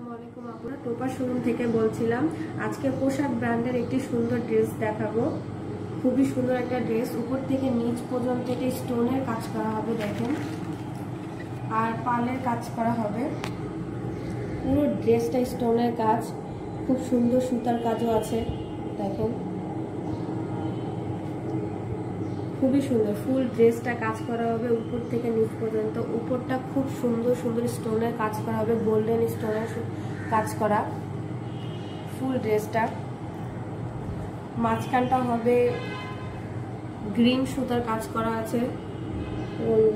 আসসালামু আপুরা টোপা শোরুম থেকে বলছিলাম, আজকে পোশাক ব্র্যান্ডের একটি সুন্দর ড্রেস দেখাবো। খুবই সুন্দর একটা ড্রেস। উপর থেকে নিচ পর্যন্ত এটি স্টোনের কাজ করা হবে, দেখেন। আর পালের কাজ করা হবে। পুরো ড্রেসটা স্টোনের কাজ। খুব সুন্দর সুতার কাজও আছে, দেখেন। খুবই সুন্দর। ফুল ড্রেসটা কাজ করা হবে উপর থেকে নিচ পর্যন্ত। উপরটা খুব সুন্দর সুন্দর স্টোনের কাজ করা হবে গোল্ডেন স্টোনের কাজ করা ফুল ড্রেসটা। মাঝখানটা হবে গ্রিন সুতার কাজ করা আছে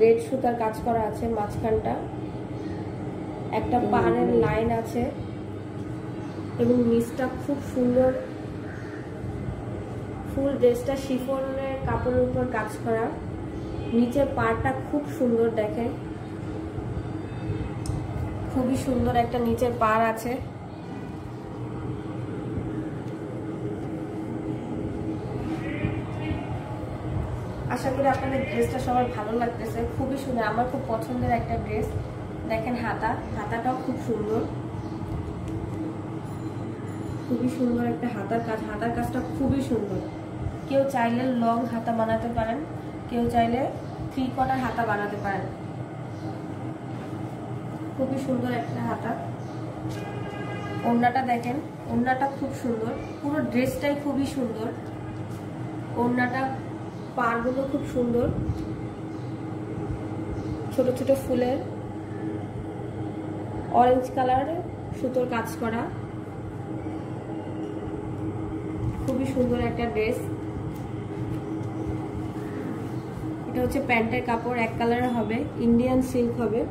রেড সুতার কাজ করা আছে মাঝখানটা। একটা পানের লাইন আছে এবং নিচটা খুব সুন্দর ফুল ড্রেসটা শিফনের কাপড়ের উপর কাজ করা। নিচের পাড়টা খুব সুন্দর দেখেন। খুবই সুন্দর একটা নিচের পাড় আছে। আশা করি আপনাদের ড্রেসটা সবার ভালো লাগতেছে। খুবই সুন্দর, আমার খুব পছন্দের একটা ড্রেস। দেখেন হাতা, হাতাটাও খুব সুন্দর। খুবই সুন্দর একটা হাতার কাজ, হাতার কাজটা খুবই সুন্দর। কেউ চাইলে লং হাতা বানাতে পারেন, কেউ চাইলে থ্রি কটার হাতা বানাতে পারেন। খুবই সুন্দর একটা হাতা। ওড়নাটা দেখেন, ওড়নাটা খুব সুন্দর। পুরো ড্রেসটাই খুবই সুন্দর। ওড়নাটা পাড়গুলো খুব সুন্দর। ছোট ছোট ফুলের অরেঞ্জ কালার সুতোর কাজ করা। খুবই সুন্দর একটা ড্রেস এটা হচ্ছে প্যান্টের কাপড়, এক কালারের হবে ইন্ডিয়ান সিল্ক হবে।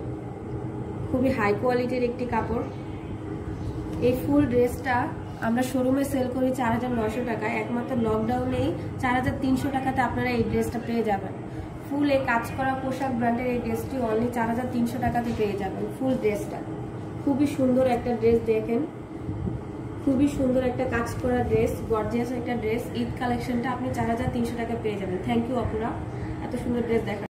খুবই হাই কোয়ালিটির একটি কাপড়। এই ফুল ড্রেসটা আমরা শোরুমে সেল করি চার হাজার নশো টাকায়। একমাত্র লকডাউনেই চার হাজার তিনশো টাকাতে আপনারা এই ড্রেসটা পেয়ে যাবেন। ফুল এই কাজ করা পোশাক ব্র্যান্ডের এই ড্রেসটি অনলি চার হাজার তিনশো টাকাতে পেয়ে যাবেন ফুল ড্রেসটা খুবই সুন্দর একটা ড্রেস দেখেন। খুবই সুন্দর একটা কাজ করা ড্রেস গর্জিয়াস একটা ড্রেস ঈদ কালেকশনটা আপনি চার হাজার তিনশো টাকা পেয়ে যাবেন। থ্যাংক ইউ এত সুন্দর ড্রেস দেখা